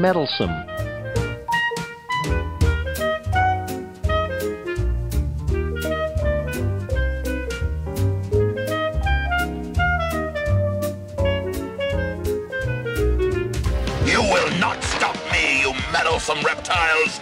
meddlesome. You will not stop me, you meddlesome reptiles!